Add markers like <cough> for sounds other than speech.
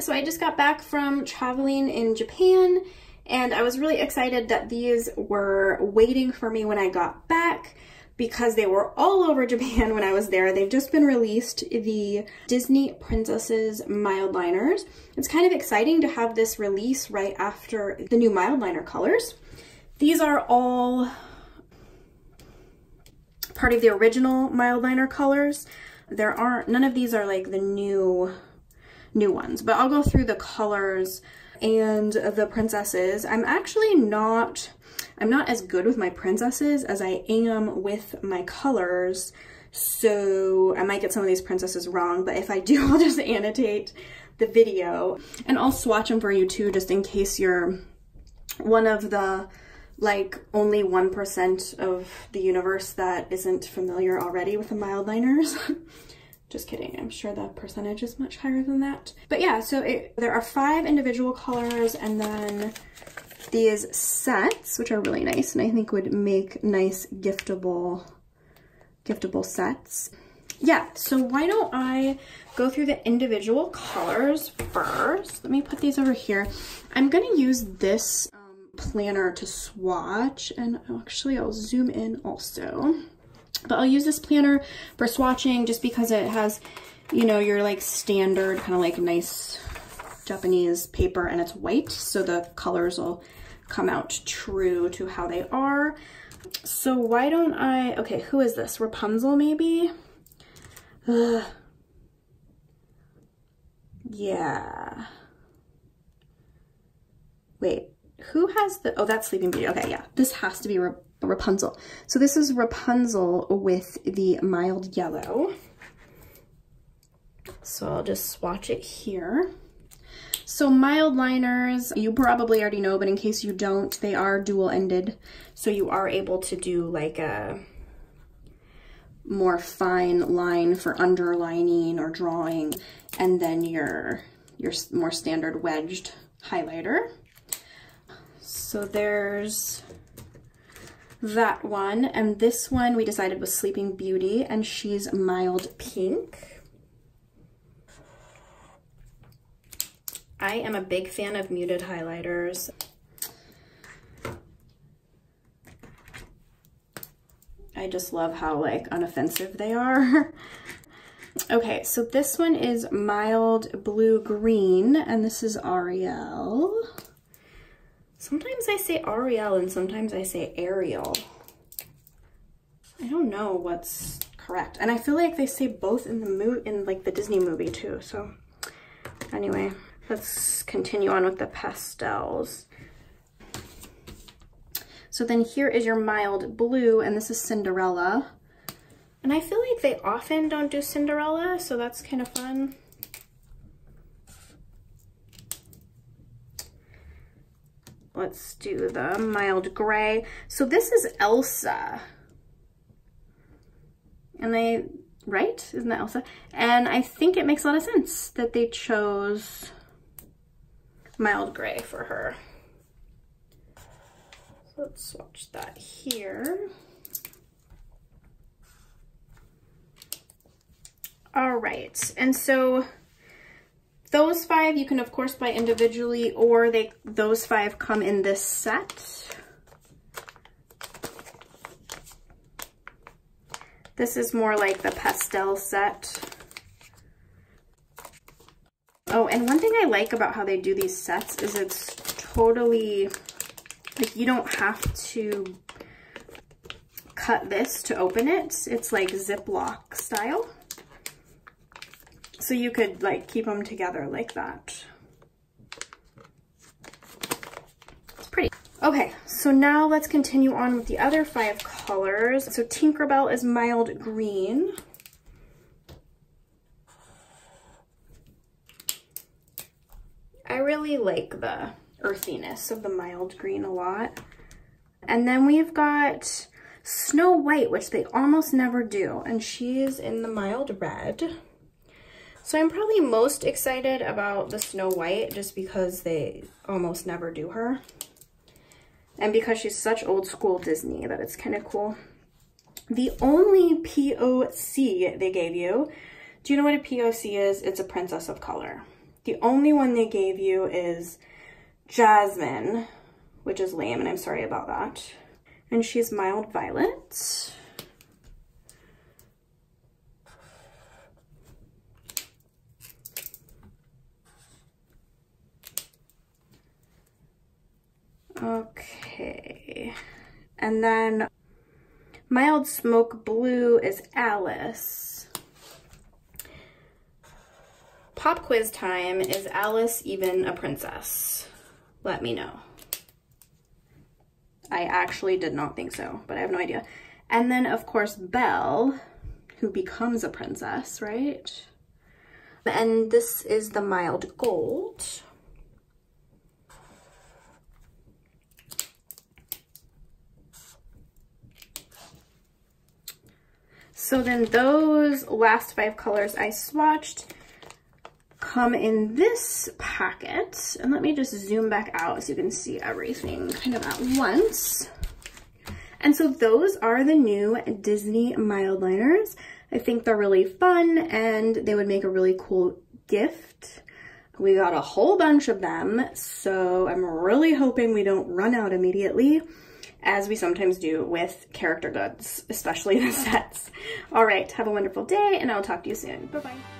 So I just got back from traveling in Japan and I was really excited that these were waiting for me when I got back because they were all over Japan <laughs> when I was there. They've just been released, the Disney Princesses mild liners. It's kind of exciting to have this release right after the new mild liner colors. These are all part of the original mild liner colors. There aren't, none of these are like the new, new ones, but I'll go through the colors and the princesses. I'm actually not, I'm not as good with my princesses as I am with my colors. So I might get some of these princesses wrong, but if I do, <laughs> I'll just annotate the video and I'll swatch them for you too, just in case you're one of the like only 1% of the universe that isn't familiar already with the mild liners. <laughs> Just kidding, I'm sure the percentage is much higher than that. But yeah, so it, there are five individual colors and then these sets, which are really nice and I think would make nice giftable, giftable sets. Yeah, so why don't I go through the individual colors first. Let me put these over here. I'm gonna use this um, planner to swatch and actually I'll zoom in also. But I'll use this planner for swatching just because it has, you know, your like standard kind of like nice Japanese paper and it's white. So the colors will come out true to how they are. So why don't I, okay, who is this? Rapunzel maybe? Ugh. Yeah. Wait, who has the, oh, that's Sleeping Beauty. Okay, yeah, this has to be Rapunzel. So this is Rapunzel with the mild yellow. So I'll just swatch it here. So mild liners, you probably already know, but in case you don't, they are dual-ended. So you are able to do like a more fine line for underlining or drawing, and then your, your more standard wedged highlighter. So there's that one. And this one we decided was Sleeping Beauty and she's mild pink. I am a big fan of muted highlighters. I just love how like unoffensive they are. <laughs> okay, so this one is mild blue green and this is Ariel. Sometimes I say Ariel and sometimes I say Ariel. I don't know what's correct. And I feel like they say both in the mo in like the Disney movie too. So anyway, let's continue on with the pastels. So then here is your mild blue and this is Cinderella. And I feel like they often don't do Cinderella, so that's kind of fun. Let's do the mild gray. So this is Elsa. And they, right? Isn't that Elsa? And I think it makes a lot of sense that they chose mild gray for her. So let's swatch that here. All right, and so those five you can of course buy individually or they those five come in this set. This is more like the pastel set. Oh, and one thing I like about how they do these sets is it's totally, like you don't have to cut this to open it. It's like Ziploc style. So you could like keep them together like that. It's pretty. Okay, so now let's continue on with the other five colors. So Tinkerbell is mild green. I really like the earthiness of the mild green a lot. And then we've got Snow White, which they almost never do. And she's in the mild red. So I'm probably most excited about the Snow White just because they almost never do her. And because she's such old school Disney that it's kind of cool. The only POC they gave you, do you know what a POC is? It's a princess of color. The only one they gave you is Jasmine, which is lame, and I'm sorry about that. And she's mild violet. Okay. And then mild smoke blue is Alice. Pop quiz time. Is Alice even a princess? Let me know. I actually did not think so, but I have no idea. And then, of course, Belle, who becomes a princess, right? And this is the mild gold. So then those last five colors I swatched come in this packet. And let me just zoom back out so you can see everything kind of at once. And so those are the new Disney mild liners. I think they're really fun and they would make a really cool gift. We got a whole bunch of them, so I'm really hoping we don't run out immediately as we sometimes do with character goods, especially <laughs> the sets. All right, have a wonderful day and I'll talk to you soon. Bye-bye.